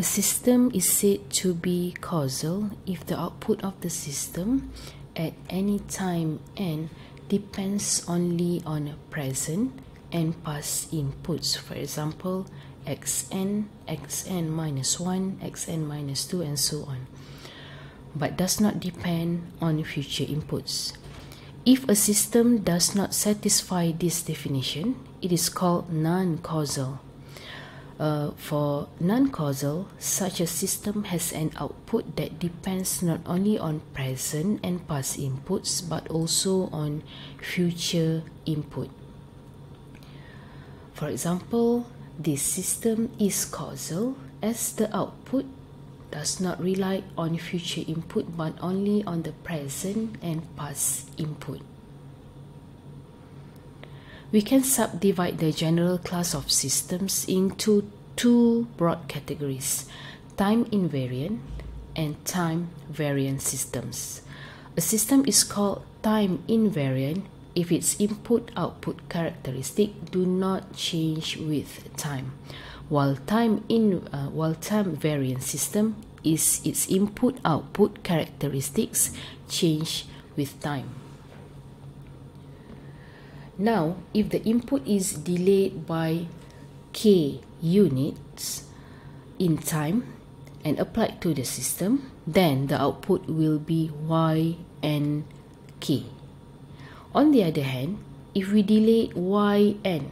A system is said to be causal if the output of the system at any time n depends only on present and past inputs. For example, xn, xn minus 1, xn minus 2 and so on. But does not depend on future inputs. If a system does not satisfy this definition, it is called non-causal. Uh, for non-causal, such a system has an output that depends not only on present and past inputs but also on future input. For example, this system is causal as the output does not rely on future input but only on the present and past input. We can subdivide the general class of systems into two broad categories time invariant and time variant systems. A system is called time invariant if its input output characteristic do not change with time while time in uh, while time variant system is its input output characteristics change with time now, if the input is delayed by k units in time and applied to the system, then the output will be y and k. On the other hand, if we delay yn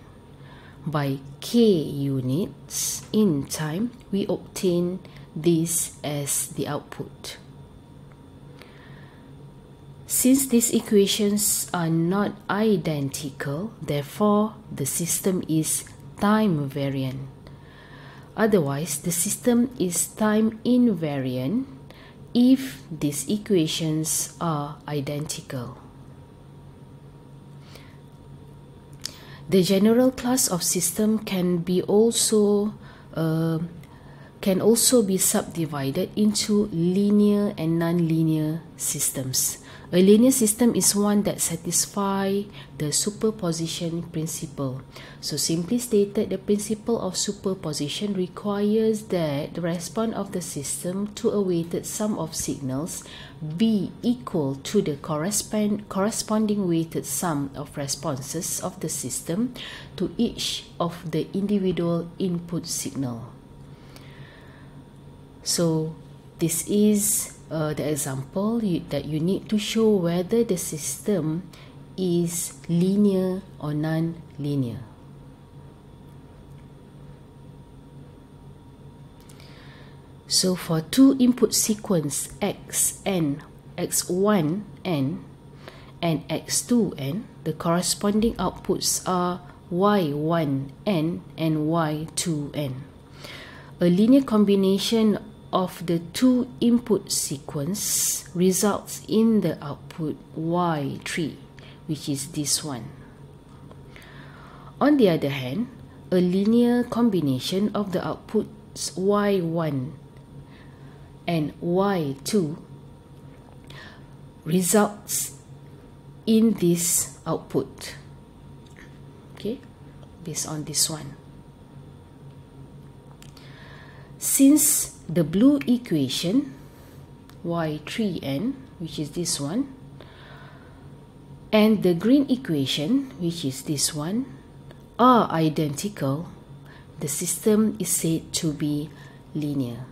by k units in time, we obtain this as the output. Since these equations are not identical, therefore the system is time variant. Otherwise, the system is time invariant if these equations are identical. The general class of system can be also uh, can also be subdivided into linear and non-linear systems. A linear system is one that satisfies the superposition principle. So simply stated, the principle of superposition requires that the response of the system to a weighted sum of signals be equal to the correspond corresponding weighted sum of responses of the system to each of the individual input signal. So this is uh, the example you, that you need to show whether the system is linear or non-linear. So for two input sequence x n, x1 n and x2 n, the corresponding outputs are y1 n and y2 n. A linear combination of the two input sequence results in the output y3 which is this one. On the other hand a linear combination of the outputs y1 and y2 results in this output. Okay based on this one. Since the blue equation y3n which is this one. And the green equation which is this one are identical. The system is said to be linear